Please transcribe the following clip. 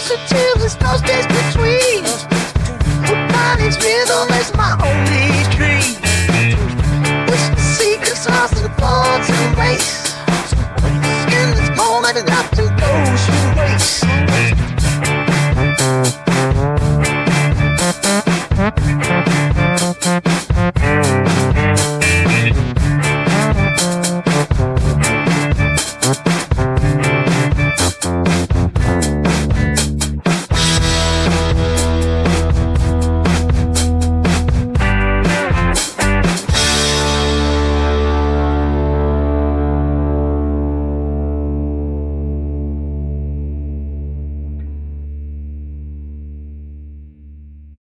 Closer to us most days